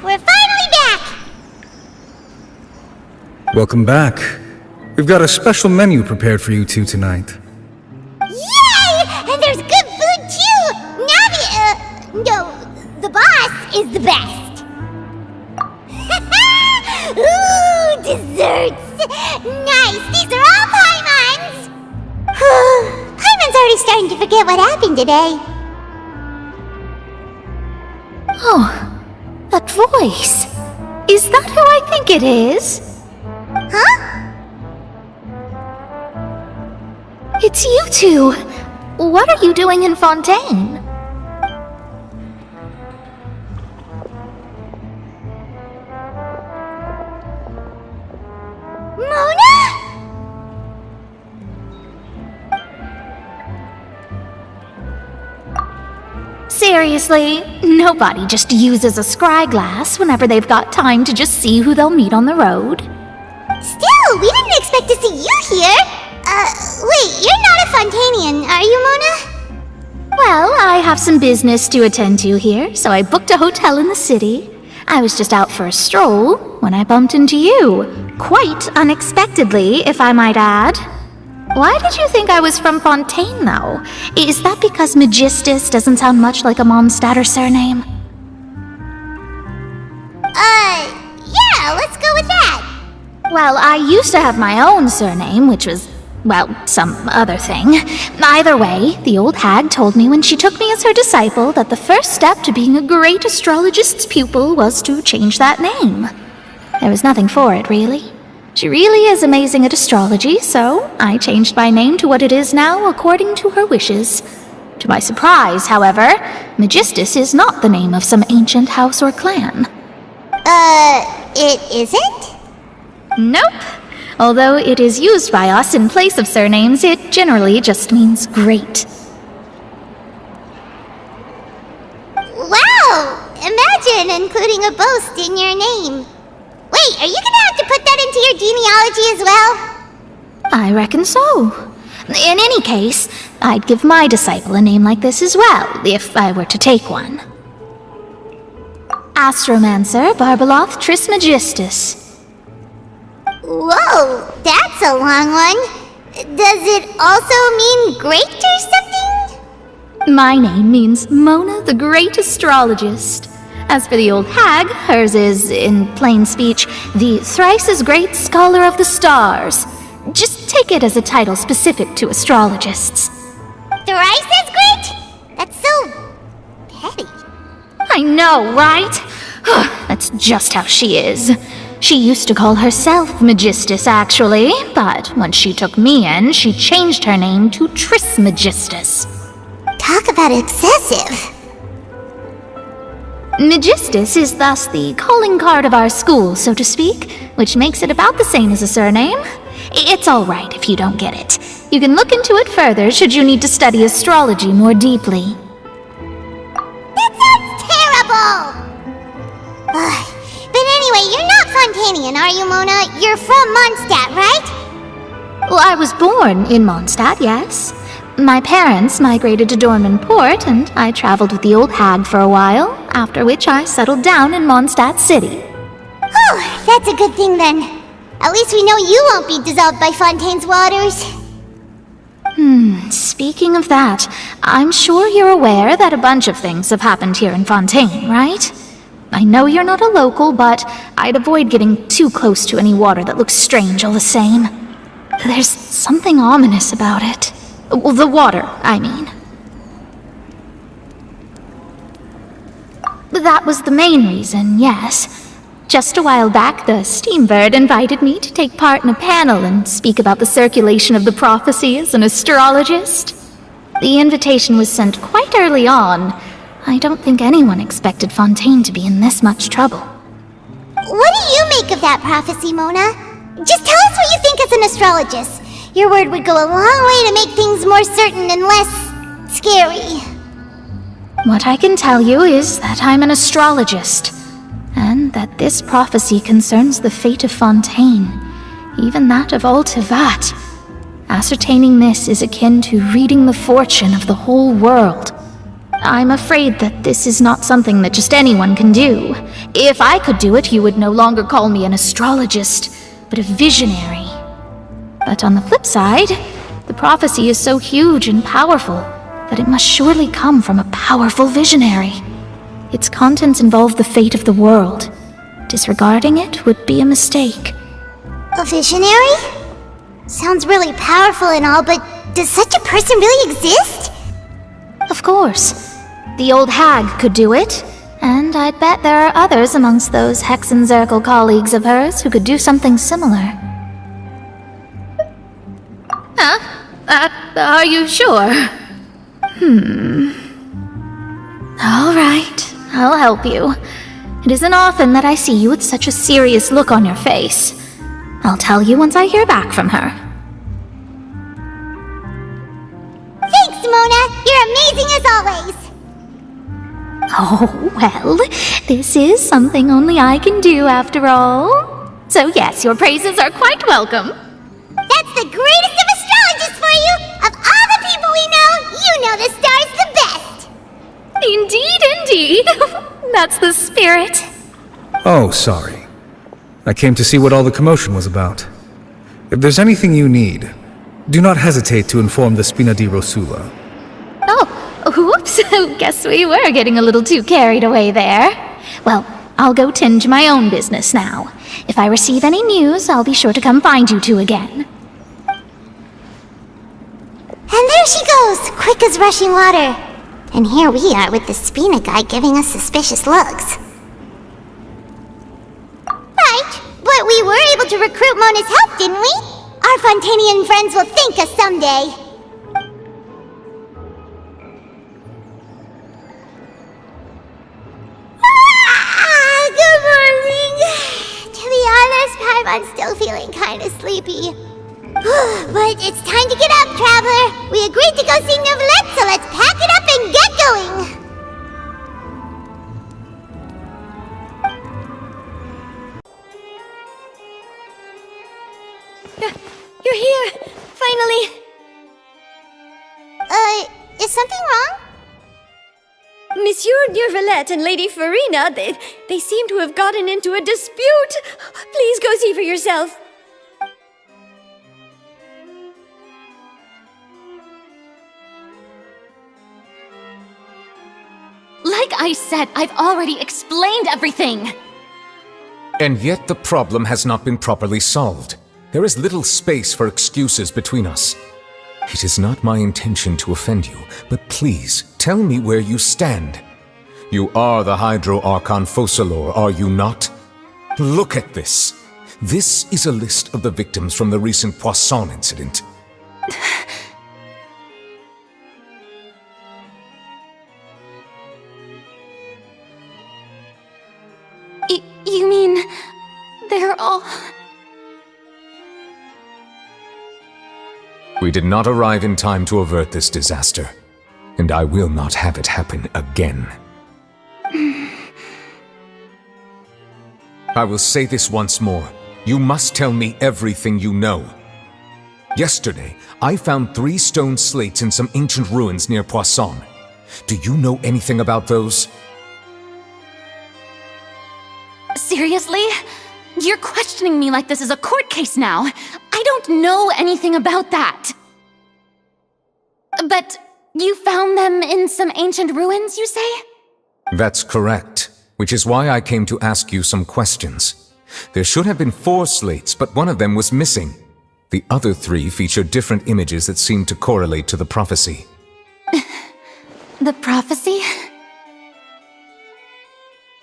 We're finally back! Welcome back. We've got a special menu prepared for you two tonight. Yay! And there's good food too! Navi, uh, no, the boss is the best! Ooh, desserts! Nice! These are all Paimon's! Paimon's already starting to forget what happened today. Oh, that voice. Is that who I think it is? Huh? It's you two. What are you doing in Fontaine? Seriously, nobody just uses a scry glass whenever they've got time to just see who they'll meet on the road. Still, we didn't expect to see you here! Uh, wait, you're not a Fontanian, are you, Mona? Well, I have some business to attend to here, so I booked a hotel in the city. I was just out for a stroll when I bumped into you. Quite unexpectedly, if I might add. Why did you think I was from Fontaine, though? Is that because Megistus doesn't sound much like a Mondstadter surname? Uh, yeah, let's go with that. Well, I used to have my own surname, which was, well, some other thing. Either way, the old hag told me when she took me as her disciple that the first step to being a great astrologist's pupil was to change that name. There was nothing for it, really. She really is amazing at astrology, so I changed my name to what it is now according to her wishes. To my surprise, however, Megistus is not the name of some ancient house or clan. Uh, it isn't? Nope. Although it is used by us in place of surnames, it generally just means great. Wow! Imagine including a boast in your name. Wait, are you gonna have to put that into your genealogy as well? I reckon so. In any case, I'd give my disciple a name like this as well, if I were to take one. Astromancer Barbeloth Trismegistus. Whoa, that's a long one. Does it also mean great or something? My name means Mona the Great Astrologist. As for the old hag, hers is, in plain speech, the thrice as great scholar of the stars. Just take it as a title specific to astrologists. Thrice as great? That's so petty. I know, right? That's just how she is. She used to call herself Megistus, actually, but when she took me in, she changed her name to Trismegistus. Talk about excessive. Megistus is thus the calling card of our school, so to speak, which makes it about the same as a surname. It's all right if you don't get it. You can look into it further should you need to study astrology more deeply. That sounds terrible! Ugh. But anyway, you're not Fontanian, are you, Mona? You're from Mondstadt, right? Well, I was born in Mondstadt, yes. My parents migrated to Dornman Port, and I traveled with the old hag for a while, after which I settled down in Mondstadt City. Oh, that's a good thing then. At least we know you won't be dissolved by Fontaine's waters. Hmm, speaking of that, I'm sure you're aware that a bunch of things have happened here in Fontaine, right? I know you're not a local, but I'd avoid getting too close to any water that looks strange all the same. There's something ominous about it. The water, I mean. That was the main reason, yes. Just a while back, the Steambird invited me to take part in a panel and speak about the circulation of the prophecy as an astrologist. The invitation was sent quite early on. I don't think anyone expected Fontaine to be in this much trouble. What do you make of that prophecy, Mona? Just tell us what you think as an astrologist. Your word would go a long way to make things more certain and less scary. What I can tell you is that I'm an astrologist, and that this prophecy concerns the fate of Fontaine, even that of all Teyvat. Ascertaining this is akin to reading the fortune of the whole world. I'm afraid that this is not something that just anyone can do. If I could do it, you would no longer call me an astrologist, but a visionary. But on the flip side, the prophecy is so huge and powerful that it must surely come from a powerful visionary. Its contents involve the fate of the world. Disregarding it would be a mistake. A visionary? Sounds really powerful and all, but does such a person really exist? Of course. The old hag could do it, and I'd bet there are others amongst those Hexenzirkel colleagues of hers who could do something similar. Huh? Uh, are you sure? Hmm. All right, I'll help you. It isn't often that I see you with such a serious look on your face. I'll tell you once I hear back from her. Thanks, Mona! You're amazing as always! Oh, well, this is something only I can do after all. So, yes, your praises are quite welcome. That's the greatest Indeed, indeed. That's the spirit. Oh, sorry. I came to see what all the commotion was about. If there's anything you need, do not hesitate to inform the Spina di Rosula. Oh, whoops. Guess we were getting a little too carried away there. Well, I'll go tend to my own business now. If I receive any news, I'll be sure to come find you two again. And there she goes, quick as rushing water. And here we are with the Spina guy giving us suspicious looks. Right, but we were able to recruit Mona's help, didn't we? Our Fontanian friends will thank us someday. Ah, good morning. To be honest, Paimon's still feeling kind of sleepy. but it's time to get up, Traveler. We agreed to go see Neuvillette, so let's pack it up and get going. You're here! Finally! Uh, is something wrong? Monsieur Neuvillette and Lady Furina, they, they seem to have gotten into a dispute. Please go see for yourself. I said, I've already explained everything! And yet the problem has not been properly solved. There is little space for excuses between us. It is not my intention to offend you, but please tell me where you stand. You are the Hydro Archon Focalors, are you not? Look at this. This is a list of the victims from the recent Poisson incident. We did not arrive in time to avert this disaster, and I will not have it happen again. I will say this once more. You must tell me everything you know. Yesterday, I found three stone slates in some ancient ruins near Poisson. Do you know anything about those? Seriously? You're questioning me like this is a court case now. I don't know anything about that. But you found them in some ancient ruins, you say? That's correct, which is why I came to ask you some questions. There should have been four slates, but one of them was missing. The other three feature different images that seem to correlate to the prophecy. The prophecy?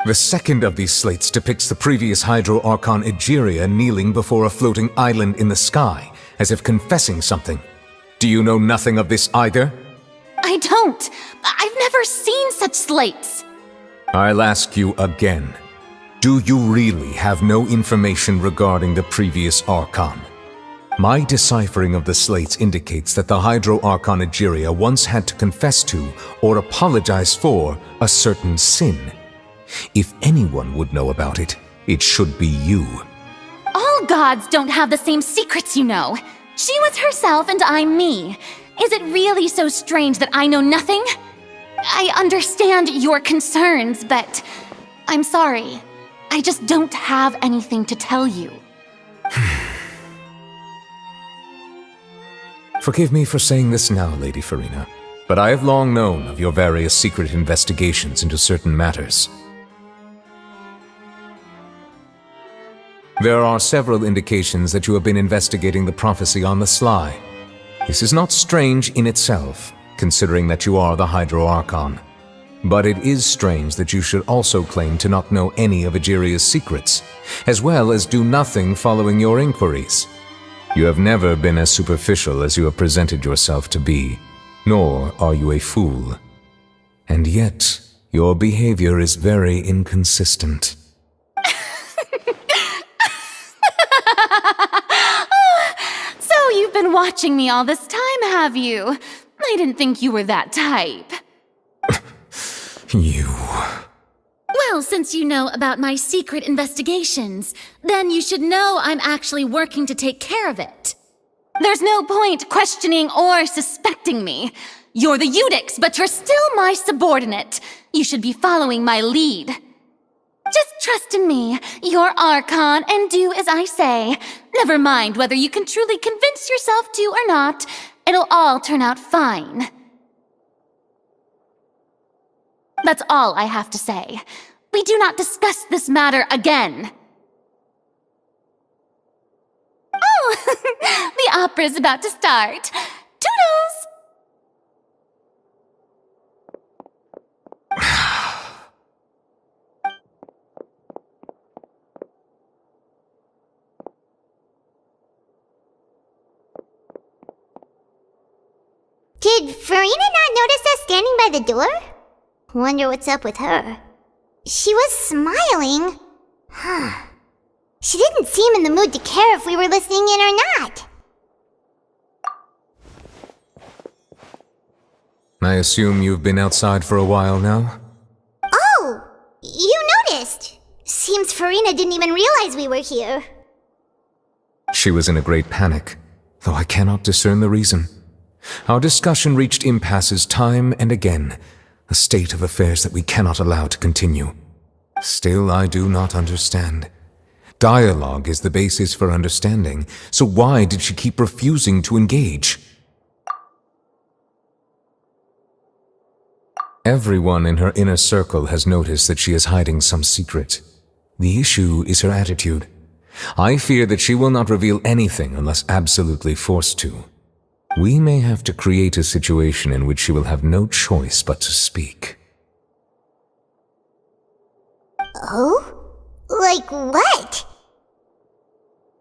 The second of these slates depicts the previous Hydro Archon Egeria kneeling before a floating island in the sky, as if confessing something. Do you know nothing of this either? I don't. I've never seen such slates. I'll ask you again. Do you really have no information regarding the previous Archon? My deciphering of the slates indicates that the Hydro Archon Egeria once had to confess to, or apologize for, a certain sin. If anyone would know about it, it should be you. All gods don't have the same secrets, you know. She was herself and I'm me. Is it really so strange that I know nothing? I understand your concerns, but I'm sorry. I just don't have anything to tell you. Forgive me for saying this now, Lady Furina, but I have long known of your various secret investigations into certain matters. There are several indications that you have been investigating the prophecy on the sly. This is not strange in itself, considering that you are the Hydro Archon. But it is strange that you should also claim to not know any of Egeria's secrets, as well as do nothing following your inquiries. You have never been as superficial as you have presented yourself to be, nor are you a fool. And yet, your behavior is very inconsistent. so you've been watching me all this time, have you? I didn't think you were that type. You. Well, since you know about my secret investigations, then you should know I'm actually working to take care of it. There's no point questioning or suspecting me. You're the Iudex, but you're still my subordinate. You should be following my lead. Just trust in me, your Archon, and do as I say. Never mind whether you can truly convince yourself to or not. It'll all turn out fine. That's all I have to say. We do not discuss this matter again. Oh, the opera's about to start. Toodles! Did Furina not notice us standing by the door? Wonder what's up with her. She was smiling. Huh. She didn't seem in the mood to care if we were listening in or not. I assume you've been outside for a while now? Oh, you noticed. Seems Furina didn't even realize we were here. She was in a great panic, though I cannot discern the reason. Our discussion reached impasses time and again, a state of affairs that we cannot allow to continue. Still, I do not understand. Dialogue is the basis for understanding, so why did she keep refusing to engage? Everyone in her inner circle has noticed that she is hiding some secret. The issue is her attitude. I fear that she will not reveal anything unless absolutely forced to. We may have to create a situation in which she will have no choice but to speak. Oh? Like what?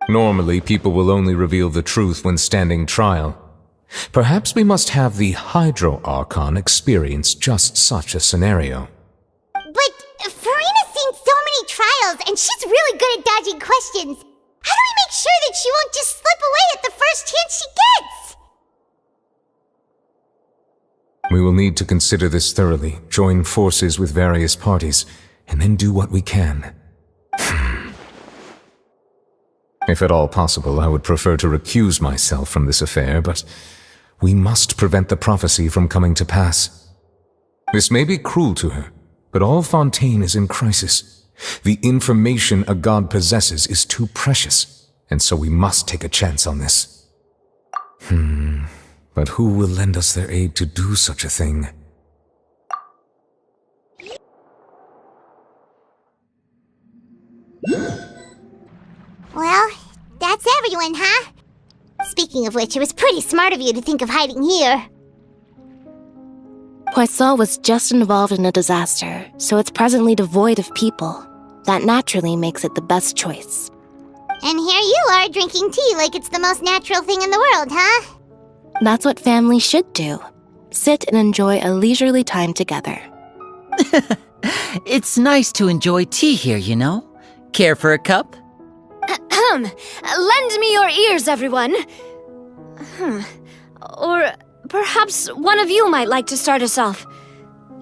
Normally, people will only reveal the truth when standing trial. Perhaps we must have the Hydro Archon experience just such a scenario. But Furina's seen so many trials, and she's really good at dodging questions. How do we make sure that she won't just slip away at the first chance she gets? We will need to consider this thoroughly, join forces with various parties, and then do what we can. if at all possible, I would prefer to recuse myself from this affair, but we must prevent the prophecy from coming to pass. This may be cruel to her, but all Fontaine is in crisis. The information a god possesses is too precious, and so we must take a chance on this. Hmm, but who will lend us their aid to do such a thing? Well, that's everyone, huh? Speaking of which, it was pretty smart of you to think of hiding here. Poisson was just involved in a disaster, so it's presently devoid of people. That naturally makes it the best choice. And here you are drinking tea like it's the most natural thing in the world, huh? That's what family should do. Sit and enjoy a leisurely time together. It's nice to enjoy tea here, you know? Care for a cup? Ahem. Lend me your ears, everyone. Hmm. Or perhaps one of you might like to start us off.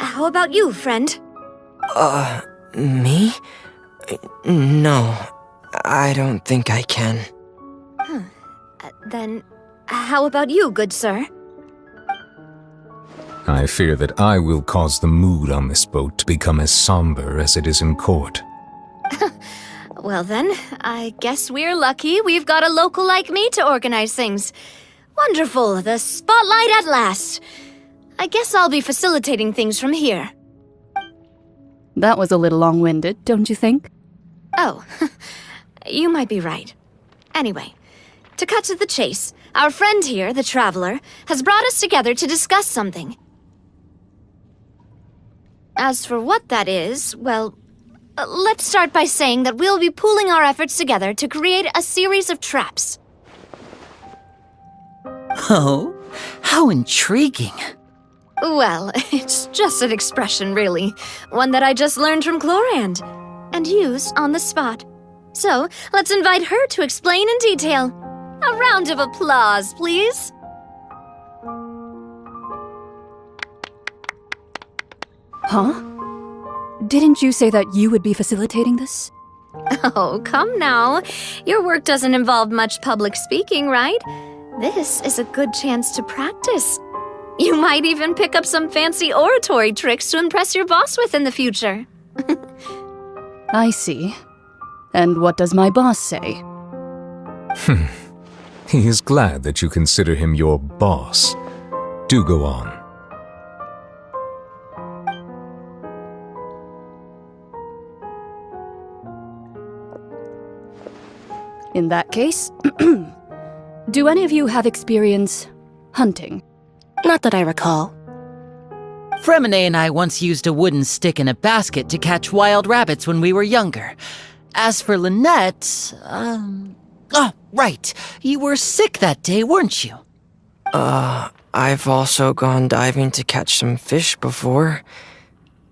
How about you, friend? Uh, me? No, I don't think I can. Uh, then, how about you, good sir? I fear that I will cause the mood on this boat to become as somber as it is in court. Well then, I guess we're lucky we've got a local like me to organize things. Wonderful, the spotlight at last. I guess I'll be facilitating things from here. That was a little long winded, don't you think? Oh, you might be right. Anyway, to cut to the chase, our friend here, the Traveler, has brought us together to discuss something. As for what that is, well, uh, let's start by saying that we'll be pooling our efforts together to create a series of traps. Oh, how intriguing. Well, it's just an expression, really. One that I just learned from Clorinde and used on the spot. So, let's invite her to explain in detail. A round of applause, please. Huh? Didn't you say that you would be facilitating this? Oh, come now. Your work doesn't involve much public speaking, right? This is a good chance to practice. You might even pick up some fancy oratory tricks to impress your boss with in the future. I see. And what does my boss say? He is glad that you consider him your boss. Do go on. In that case, do any of you have experience hunting? Not that I recall. Freminet and I once used a wooden stick in a basket to catch wild rabbits when we were younger. As for Lynette, um. Oh, right. You were sick that day, weren't you? Uh, I've also gone diving to catch some fish before.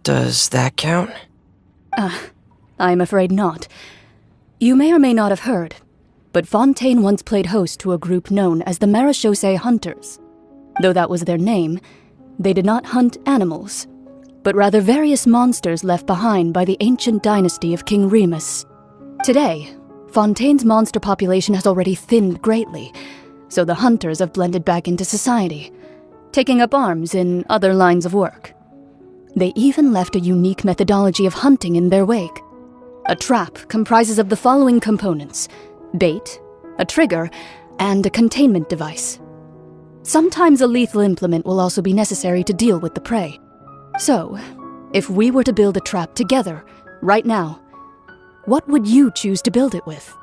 Does that count? Ah, I'm afraid not. You may or may not have heard, but Fontaine once played host to a group known as the Marechaussee Hunters. Though that was their name, they did not hunt animals, but rather various monsters left behind by the ancient dynasty of King Remus. Today, Fontaine's monster population has already thinned greatly, so the hunters have blended back into society, taking up arms in other lines of work. They even left a unique methodology of hunting in their wake. A trap comprises of the following components bait, a trigger, and a containment device. Sometimes a lethal implement will also be necessary to deal with the prey. So, if we were to build a trap together, right now, what would you choose to build it with?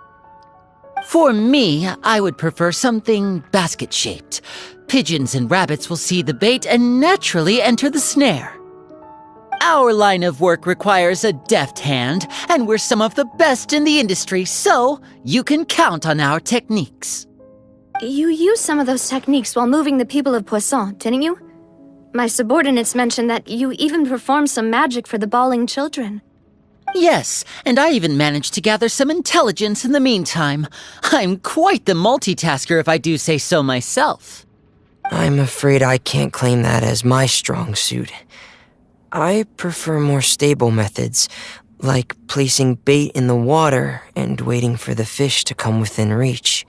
For me, I would prefer something basket shaped. Pigeons and rabbits will see the bait and naturally enter the snare. Our line of work requires a deft hand, and we're some of the best in the industry, so you can count on our techniques. You used some of those techniques while moving the people of Poisson, didn't you? My subordinates mentioned that you even performed some magic for the bawling children. Yes, and I even managed to gather some intelligence in the meantime. I'm quite the multitasker if I do say so myself. I'm afraid I can't claim that as my strong suit. I prefer more stable methods, like placing bait in the water and waiting for the fish to come within reach.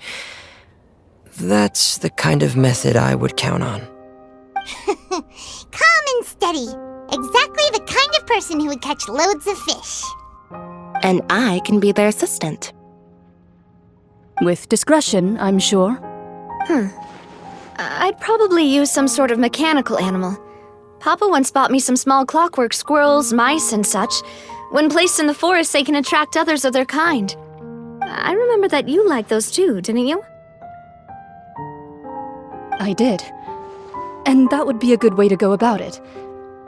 That's the kind of method I would count on. Calm and steady. Exactly the kind of person who would catch loads of fish. And I can be their assistant. With discretion, I'm sure. Hmm. I'd probably use some sort of mechanical animal. Papa once bought me some small clockwork squirrels, mice, and such. When placed in the forest, they can attract others of their kind. I remember that you liked those too, didn't you? I did. And that would be a good way to go about it.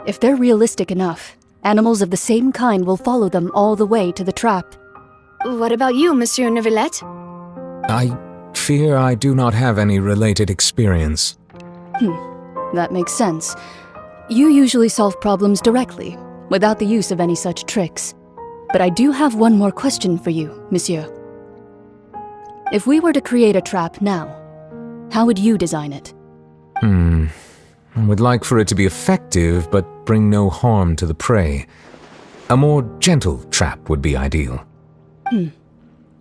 If they're realistic enough, animals of the same kind will follow them all the way to the trap. What about you, Monsieur Neuvillette? I fear I do not have any related experience. Hmm, that makes sense. You usually solve problems directly, without the use of any such tricks. But I do have one more question for you, monsieur. If we were to create a trap now, how would you design it? Hmm. I would like for it to be effective, but bring no harm to the prey. A more gentle trap would be ideal. Hmm.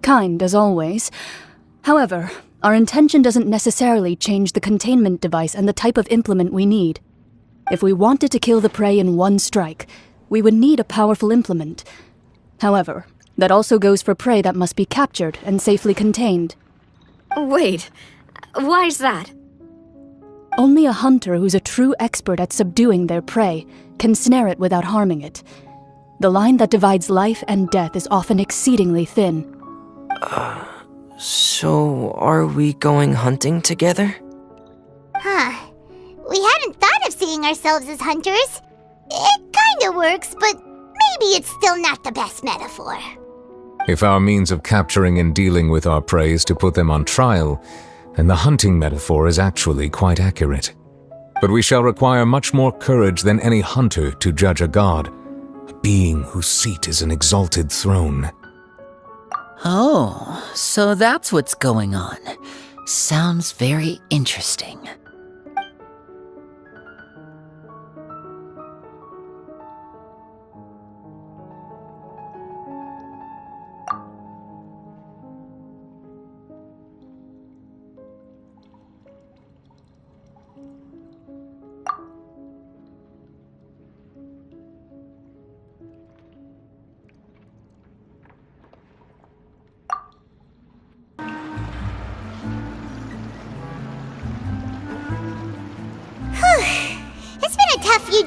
Kind, as always. However, our intention doesn't necessarily change the containment device and the type of implement we need. If we wanted to kill the prey in one strike, we would need a powerful implement. However, that also goes for prey that must be captured and safely contained. Wait, why's that? Only a hunter who's a true expert at subduing their prey can snare it without harming it. The line that divides life and death is often exceedingly thin. Uh, so, are we going hunting together? Huh. We hadn't thought of seeing ourselves as hunters. It kinda works, but maybe it's still not the best metaphor. If our means of capturing and dealing with our prey is to put them on trial, then the hunting metaphor is actually quite accurate. But we shall require much more courage than any hunter to judge a god, a being whose seat is an exalted throne. Oh, so that's what's going on. Sounds very interesting.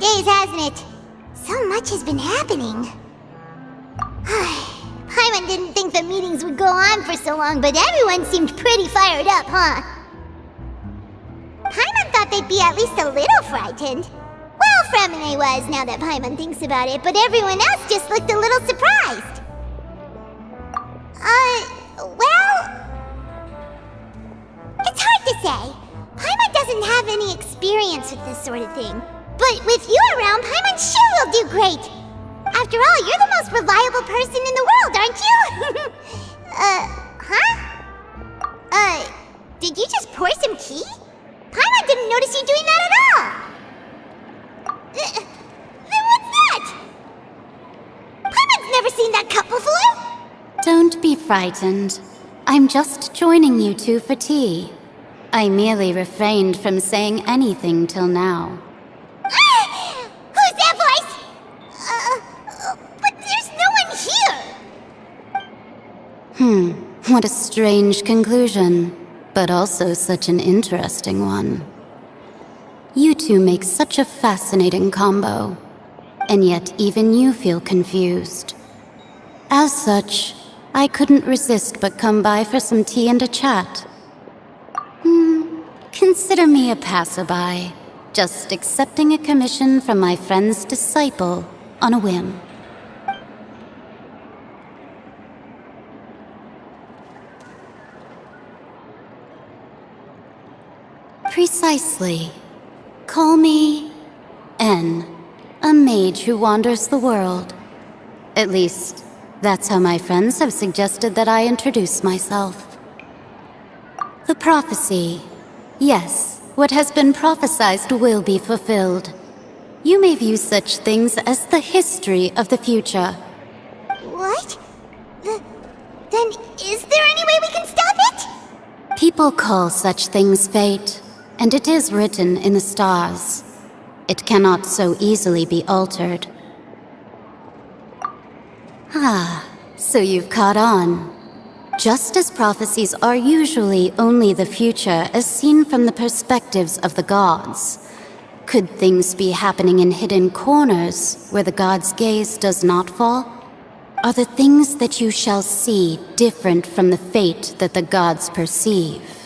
Days, hasn't it? So much has been happening. Paimon didn't think the meetings would go on for so long, but everyone seemed pretty fired up, huh? Paimon thought they'd be at least a little frightened. Well, Freminet was, now that Paimon thinks about it, but everyone else just looked a little surprised. Uh, well... It's hard to say. Paimon doesn't have any experience with this sort of thing. But with you around, Paimon sure will do great! After all, you're the most reliable person in the world, aren't you? uh, huh? Uh, did you just pour some tea? Paimon didn't notice you doing that at all! Uh, then what's that? Paimon's never seen that cup before! Don't be frightened. I'm just joining you two for tea. I merely refrained from saying anything till now. Hmm, what a strange conclusion, but also such an interesting one. You two make such a fascinating combo, and yet even you feel confused. As such, I couldn't resist but come by for some tea and a chat. Hmm, consider me a passerby, just accepting a commission from my friend's disciple on a whim. Precisely. Call me N, a mage who wanders the world. At least, that's how my friends have suggested that I introduce myself. The prophecy. Yes, what has been prophesied will be fulfilled. You may view such things as the history of the future. What? The, then is there any way we can stop it? People call such things fate, and it is written in the stars. It cannot so easily be altered. Ah, so you've caught on. Just as prophecies are usually only the future as seen from the perspectives of the gods, could things be happening in hidden corners where the god's gaze does not fall? Are the things that you shall see different from the fate that the gods perceive?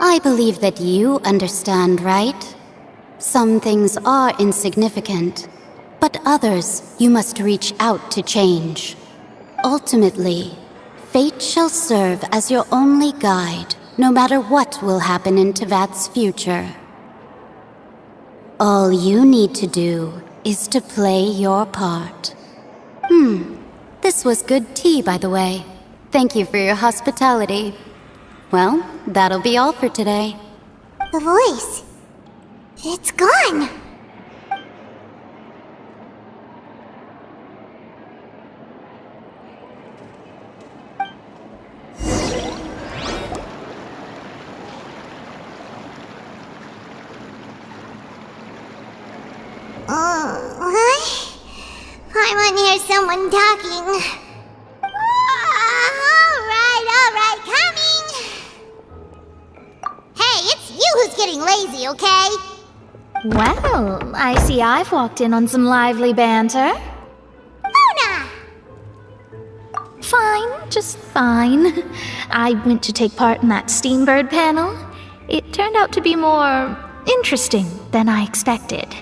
I believe that you understand, right? Some things are insignificant, but others you must reach out to change. Ultimately, fate shall serve as your only guide, no matter what will happen in Teyvat's future. All you need to do is to play your part. Hmm, this was good tea, by the way. Thank you for your hospitality. Well, that'll be all for today. The voice. It's gone. Oh, huh? I want to hear someone talking. Ah, all right, all right, coming. Hey, it's you who's getting lazy, okay? Well, I see I've walked in on some lively banter. Luna! Fine, just fine. I went to take part in that Steambird panel. It turned out to be more interesting than I expected.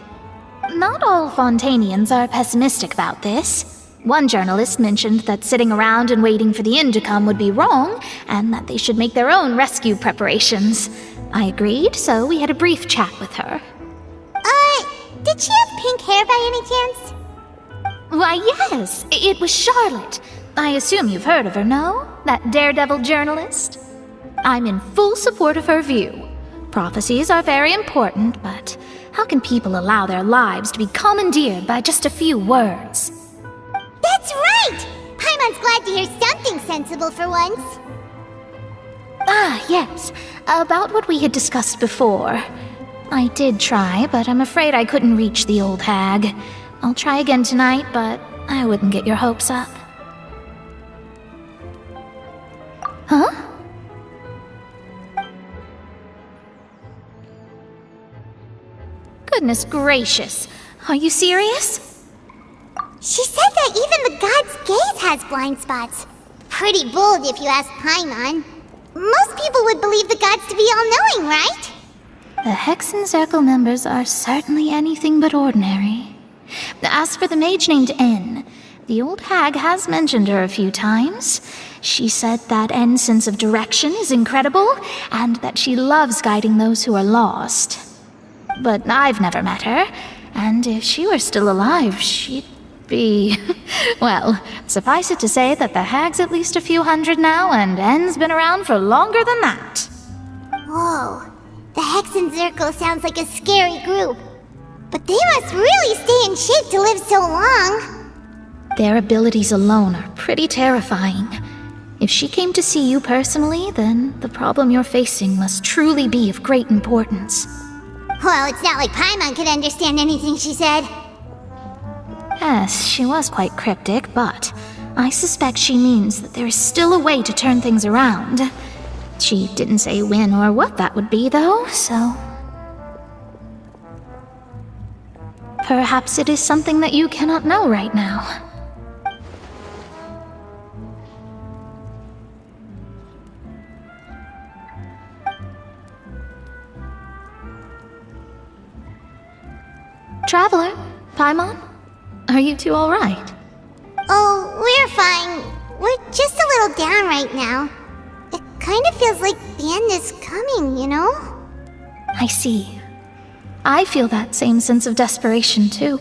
Not all Fontanians are pessimistic about this. One journalist mentioned that sitting around and waiting for the end to come would be wrong, and that they should make their own rescue preparations. I agreed, so we had a brief chat with her. Uh, did she have pink hair by any chance? Why, yes, it was Charlotte. I assume you've heard of her, no? That daredevil journalist? I'm in full support of her view. Prophecies are very important, but how can people allow their lives to be commandeered by just a few words? That's right! Paimon's glad to hear something sensible for once. Ah, yes, about what we had discussed before. I did try, but I'm afraid I couldn't reach the old hag. I'll try again tonight, but I wouldn't get your hopes up. Huh? Goodness gracious. Are you serious? She said that even the god's gaze has blind spots. Pretty bold if you ask Paimon. Most people would believe the gods to be all-knowing, right? The Hexenzirkel members are certainly anything but ordinary. As for the mage named N, the old hag has mentioned her a few times. She said that N's sense of direction is incredible, and that she loves guiding those who are lost. But I've never met her, and if she were still alive, she'd be. well, suffice it to say that the hag's at least a few hundred now, and N's been around for longer than that. Whoa. The Hexenzirkel sounds like a scary group. But they must really stay in shape to live so long. Their abilities alone are pretty terrifying. If she came to see you personally, then the problem you're facing must truly be of great importance. Well, it's not like Paimon could understand anything she said. Yes, she was quite cryptic, but I suspect she means that there is still a way to turn things around. She didn't say when or what that would be, though, so. Perhaps it is something that you cannot know right now. Traveler, Paimon, are you two alright? Oh, we're fine. We're just a little down right now. It kind of feels like the end is coming, you know? I see. I feel that same sense of desperation, too.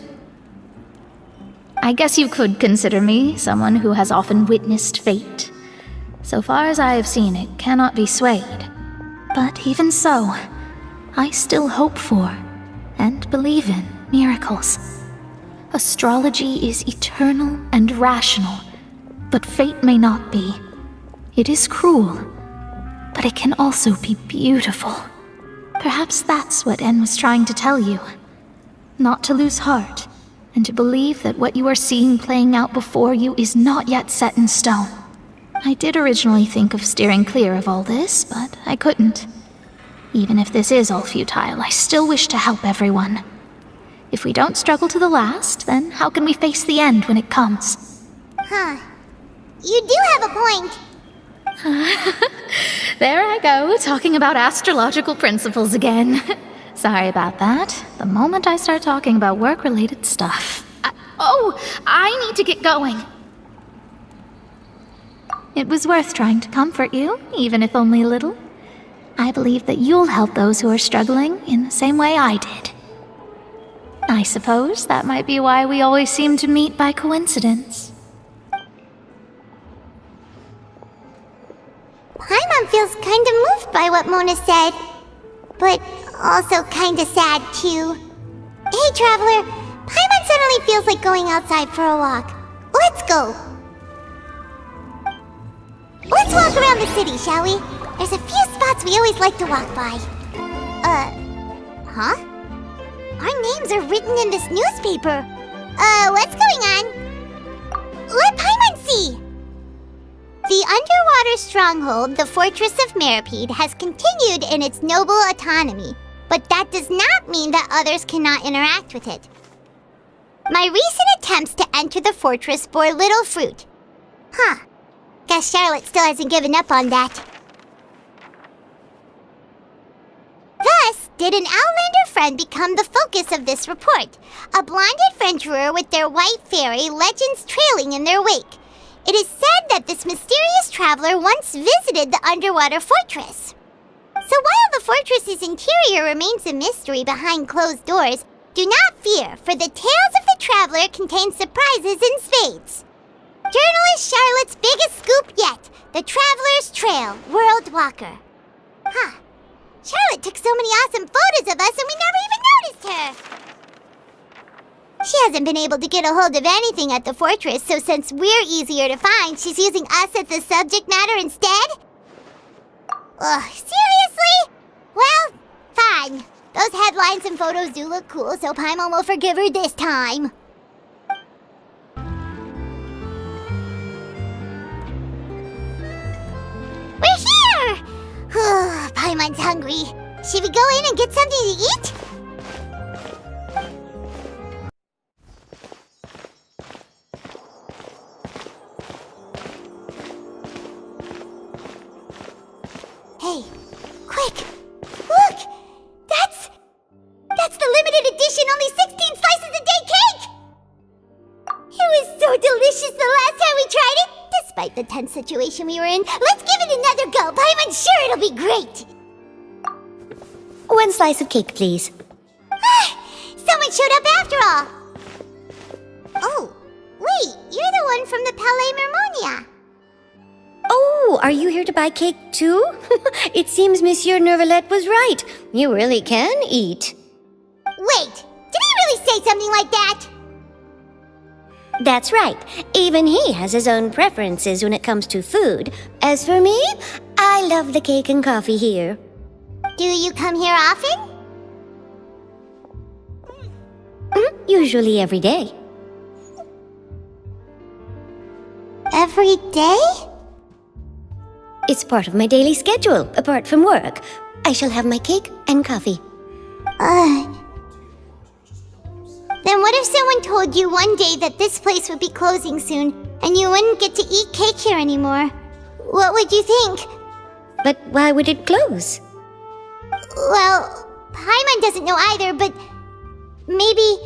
I guess you could consider me someone who has often witnessed fate. So far as I have seen, it cannot be swayed. But even so, I still hope for and believe in miracles. Astrology is eternal and rational, but fate may not be. It is cruel, but it can also be beautiful. Perhaps that's what N was trying to tell you. Not to lose heart, and to believe that what you are seeing playing out before you is not yet set in stone. I did originally think of steering clear of all this, but I couldn't. Even if this is all futile, I still wish to help everyone. If we don't struggle to the last, then how can we face the end when it comes? Huh. You do have a point. There I go, talking about astrological principles again. Sorry about that. The moment I start talking about work related stuff. I- oh, I need to get going. It was worth trying to comfort you, even if only a little. I believe that you'll help those who are struggling in the same way I did. I suppose that might be why we always seem to meet by coincidence. Paimon feels kinda moved by what Mona said. But also kinda sad, too. Hey, Traveler. Paimon suddenly feels like going outside for a walk. Let's go. Let's walk around the city, shall we? There's a few spots we always like to walk by. Uh, huh? Our names are written in this newspaper. Uh, what's going on? Let Paimon see! The underwater stronghold, the Fortress of Meropide, has continued in its noble autonomy, but that does not mean that others cannot interact with it. My recent attempts to enter the fortress bore little fruit. Huh. Guess Charlotte still hasn't given up on that. Thus, did an Outlander friend become the focus of this report? A blind adventurer with their white fairy legends trailing in their wake. It is said that this mysterious traveler once visited the underwater fortress. So while the fortress's interior remains a mystery behind closed doors, do not fear, for the tales of the traveler contain surprises in spades. Journalist Charlotte's biggest scoop yet The Traveler's Trail, World Walker. Huh. Charlotte took so many awesome photos of us and we never even noticed her. She hasn't been able to get a hold of anything at the fortress, so since we're easier to find, she's using us as the subject matter instead? Ugh, seriously? Well, fine. Those headlines and photos do look cool, so Paimon will forgive her this time. Paimon's hungry. Should we go in and get something to eat? Hey, quick! Look! That's... That's the limited edition only 16 slices a day cake! It was so delicious the last time we tried it! Despite the tense situation we were in, let's give slice of cake, please. Ah, someone showed up after all! Oh, wait, you're the one from the Palais Mermonia. Oh, are you here to buy cake too? it seems Monsieur Neuvillette was right. You really can eat. Wait, did he really say something like that? That's right. Even he has his own preferences when it comes to food. As for me, I love the cake and coffee here. Do you come here often? Mm, usually every day. Every day? It's part of my daily schedule, apart from work. I shall have my cake and coffee. Uh. Then what if someone told you one day that this place would be closing soon, and you wouldn't get to eat cake here anymore? What would you think? But why would it close? Well, Paimon doesn't know either, but maybe...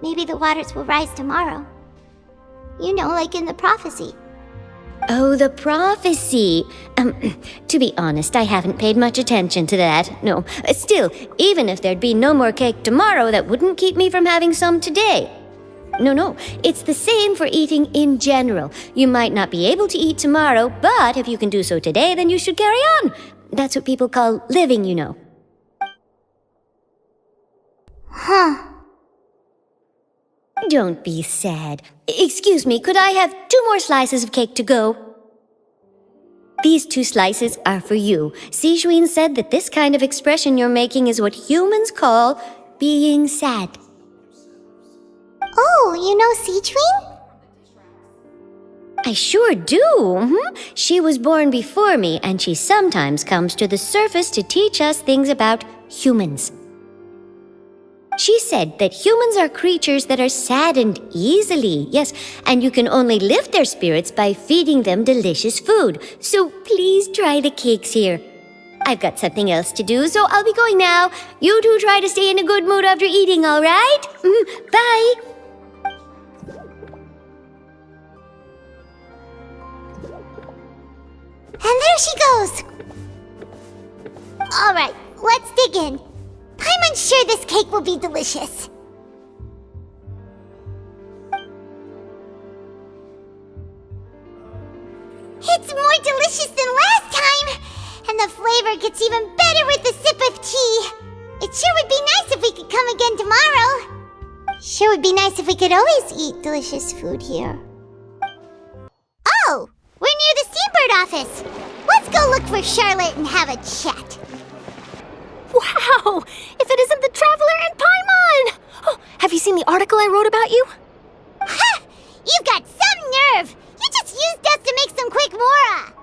Maybe the waters will rise tomorrow. You know, like in the prophecy. Oh, the prophecy. Um, to be honest, I haven't paid much attention to that. No. Still, even if there'd be no more cake tomorrow, that wouldn't keep me from having some today. No, no. It's the same for eating in general. You might not be able to eat tomorrow, but if you can do so today, then you should carry on. That's what people call living, you know. Huh. Don't be sad. Excuse me, could I have two more slices of cake to go? These two slices are for you. Sigewinne said that this kind of expression you're making is what humans call being sad. Oh, you know Sigewinne? I sure do. Mm-hmm. She was born before me, and she sometimes comes to the surface to teach us things about humans. She said that humans are creatures that are saddened easily, yes, and you can only lift their spirits by feeding them delicious food. So please try the cakes here. I've got something else to do, so I'll be going now. You two try to stay in a good mood after eating, all right? Mm, bye. And there she goes! Alright, let's dig in. I'm sure this cake will be delicious. It's more delicious than last time! And the flavor gets even better with a sip of tea. It sure would be nice if we could come again tomorrow. Sure would be nice if we could always eat delicious food here. Oh, Steambird office. Let's go look for Charlotte and have a chat. Wow! If it isn't the Traveler and Paimon! Oh, have you seen the article I wrote about you? Ha! You've got some nerve! You just used us to make some quick mora!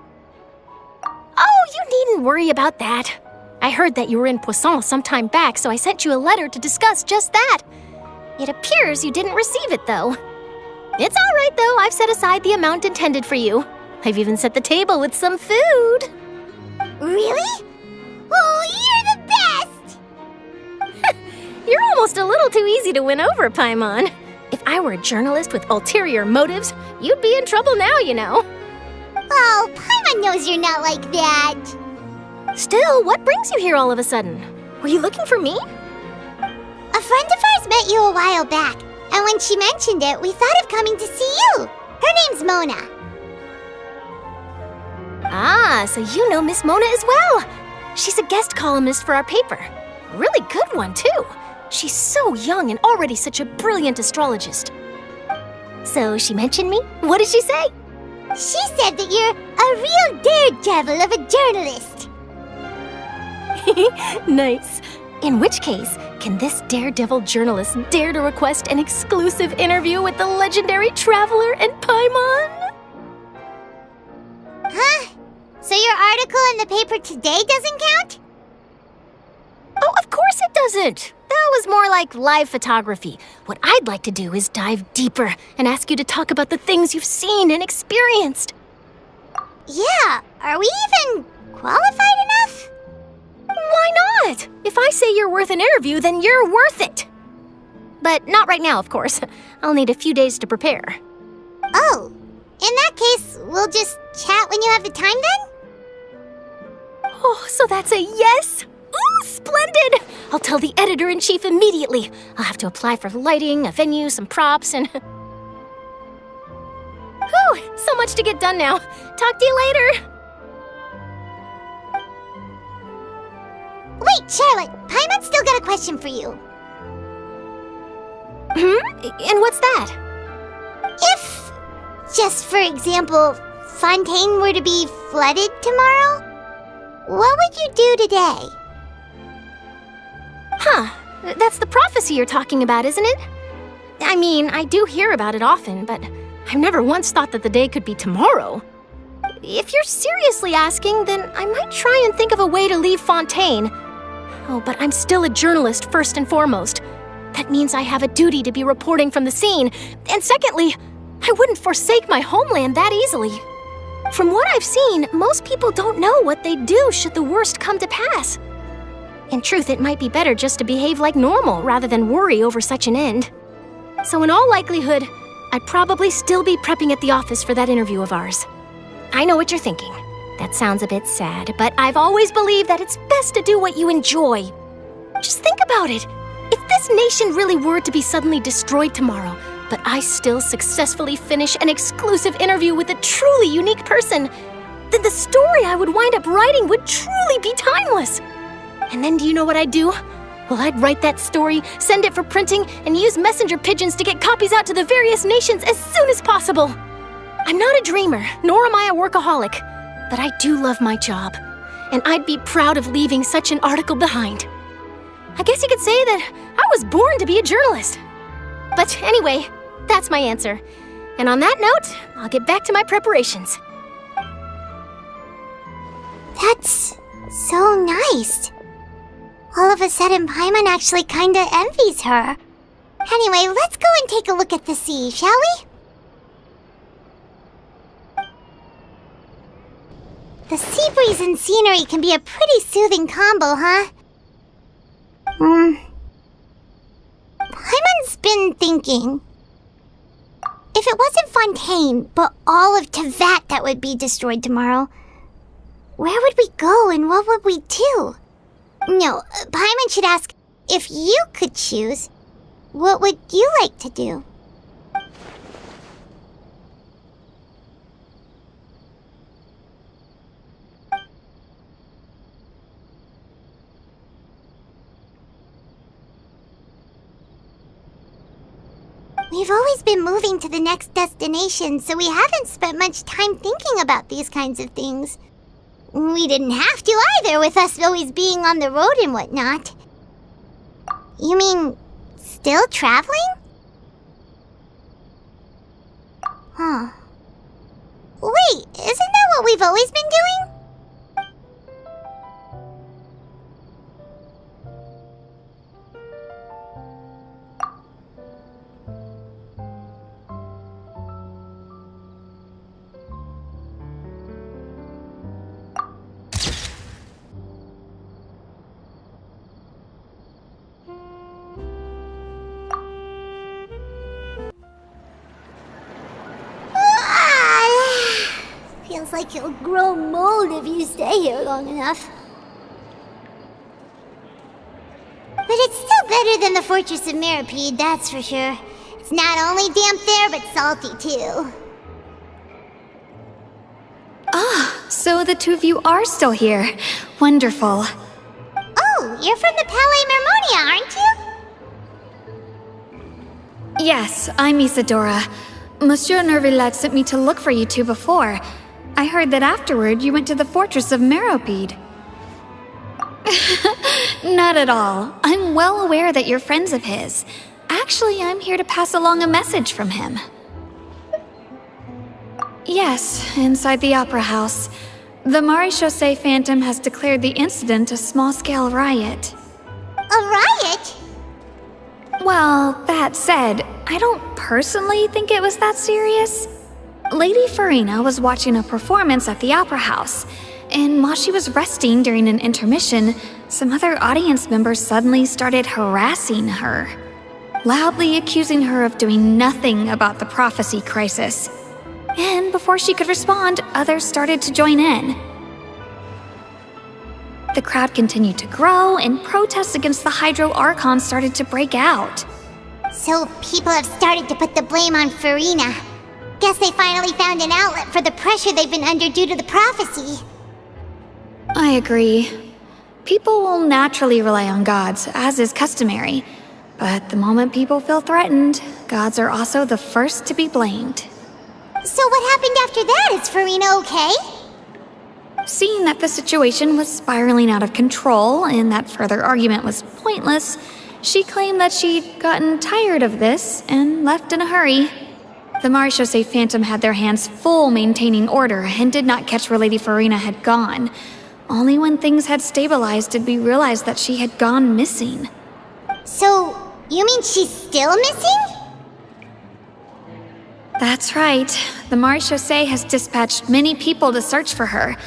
Oh, you needn't worry about that. I heard that you were in Poisson some time back, so I sent you a letter to discuss just that. It appears you didn't receive it, though. It's all right, though. I've set aside the amount intended for you. I've even set the table with some food. Really? Oh, you're the best! You're almost a little too easy to win over, Paimon. If I were a journalist with ulterior motives, you'd be in trouble now, you know. Oh, Paimon knows you're not like that. Still, what brings you here all of a sudden? Were you looking for me? A friend of ours met you a while back, and when she mentioned it, we thought of coming to see you. Her name's Mona. Ah, so you know Miss Mona as well. She's a guest columnist for our paper. A really good one, too. She's so young and already such a brilliant astrologist. So she mentioned me? What did she say? She said that you're a real daredevil of a journalist. nice. In which case, can this daredevil journalist dare to request an exclusive interview with the legendary traveler and Paimon? Article in the paper today doesn't count? Oh, of course it doesn't. That was more like live photography. What I'd like to do is dive deeper and ask you to talk about the things you've seen and experienced. Yeah, are we even qualified enough? Why not? If I say you're worth an interview, then you're worth it. But not right now, of course. I'll need a few days to prepare. Oh, in that case, we'll just chat when you have the time then? Oh, so that's a yes? Ooh, splendid! I'll tell the editor in chief immediately. I'll have to apply for lighting, a venue, some props, and. Whew, so much to get done now. Talk to you later. Wait, Charlotte, Paimon's still got a question for you. Hmm? And what's that? If, just for example, Fontaine were to be flooded tomorrow, what would you do today? Huh. That's the prophecy you're talking about, isn't it? I mean, I do hear about it often, but I've never once thought that the day could be tomorrow. If you're seriously asking, then I might try and think of a way to leave Fontaine. Oh, but I'm still a journalist first and foremost. That means I have a duty to be reporting from the scene. And secondly, I wouldn't forsake my homeland that easily. From what I've seen, most people don't know what they'd do should the worst come to pass. In truth, it might be better just to behave like normal rather than worry over such an end. So, in all likelihood, I'd probably still be prepping at the office for that interview of ours. I know what you're thinking. That sounds a bit sad, but I've always believed that it's best to do what you enjoy. Just think about it. If this nation really were to be suddenly destroyed tomorrow, but I still successfully finish an exclusive interview with a truly unique person, then the story I would wind up writing would truly be timeless. And then do you know what I'd do? Well, I'd write that story, send it for printing, and use messenger pigeons to get copies out to the various nations as soon as possible. I'm not a dreamer, nor am I a workaholic, but I do love my job, and I'd be proud of leaving such an article behind. I guess you could say that I was born to be a journalist. But anyway, that's my answer. And on that note, I'll get back to my preparations. That's so nice. All of a sudden, Paimon actually kinda envies her. Anyway, let's go and take a look at the sea, shall we? The sea breeze and scenery can be a pretty soothing combo, huh? Hmm. Paimon's been thinking. If it wasn't Fontaine, but all of Teyvat that would be destroyed tomorrow, where would we go and what would we do? No, Paimon should ask, if you could choose, what would you like to do? We've always been moving to the next destination, so we haven't spent much time thinking about these kinds of things. We didn't have to either, with us always being on the road and whatnot. You mean, still traveling? Huh. Wait, isn't that what we've always been doing? Like you'll grow mold if you stay here long enough. But it's still better than the Fortress of Meropide, that's for sure. It's not only damp there, but salty too. Ah, so the two of you are still here. Wonderful. Oh, you're from the Palais Mermonia, aren't you? Yes, I'm Isadora. Monsieur Neuvillette sent me to look for you two before. I heard that afterward you went to the fortress of Meropide. Not at all. I'm well aware that you're friends of his. Actually, I'm here to pass along a message from him. Yes, inside the Opera House. The Maréchaussée Phantom has declared the incident a small-scale riot. A riot? Well, that said, I don't personally think it was that serious. Lady Furina was watching a performance at the Opera House, and while she was resting during an intermission, some other audience members suddenly started harassing her, loudly accusing her of doing nothing about the prophecy crisis. And before she could respond, others started to join in. The crowd continued to grow, and protests against the Hydro Archon started to break out. So people have started to put the blame on Furina. Guess they finally found an outlet for the pressure they've been under due to the prophecy. I agree. People will naturally rely on gods, as is customary. But the moment people feel threatened, gods are also the first to be blamed. So what happened after that? Is Furina okay? Seeing that the situation was spiraling out of control and that further argument was pointless, she claimed that she'd gotten tired of this and left in a hurry. The Maréchaussée Phantom had their hands full maintaining order and did not catch where Lady Furina had gone. Only when things had stabilized did we realize that she had gone missing. So, you mean she's still missing? That's right. The Maréchaussée has dispatched many people to search for her,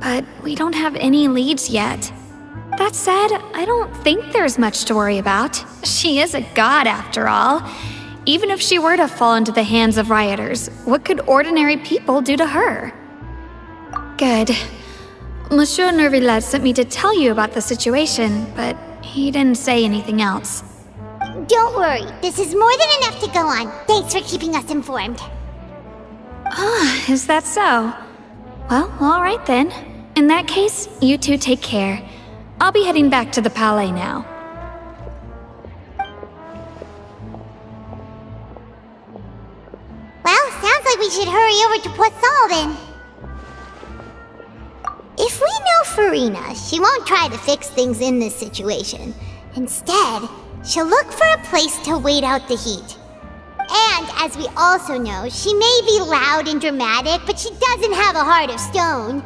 but we don't have any leads yet. That said, I don't think there's much to worry about. She is a god, after all. Even if she were to fall into the hands of rioters, what could ordinary people do to her? Good. Monsieur Neuvillette sent me to tell you about the situation, but he didn't say anything else. Don't worry, this is more than enough to go on. Thanks for keeping us informed. Ah, is that so? Well, alright then. In that case, you two take care. I'll be heading back to the Palais now. Hurry over to Poisson then. If we know Furina, she won't try to fix things in this situation. Instead, she'll look for a place to wait out the heat. And as we also know, she may be loud and dramatic, but she doesn't have a heart of stone.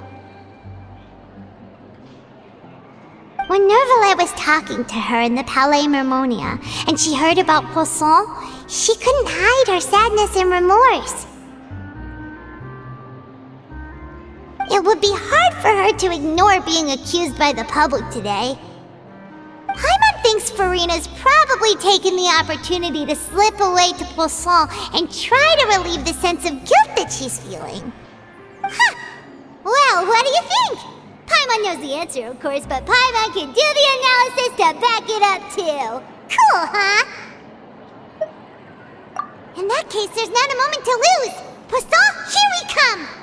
When Neuvillette was talking to her in the Palais Mermonia, and she heard about Poisson, she couldn't hide her sadness and remorse. It would be hard for her to ignore being accused by the public today. Paimon thinks Furina's probably taken the opportunity to slip away to Poisson and try to relieve the sense of guilt that she's feeling. Huh! Well, what do you think? Paimon knows the answer, of course, but Paimon can do the analysis to back it up too. Cool, huh? In that case, there's not a moment to lose. Poisson, here we come!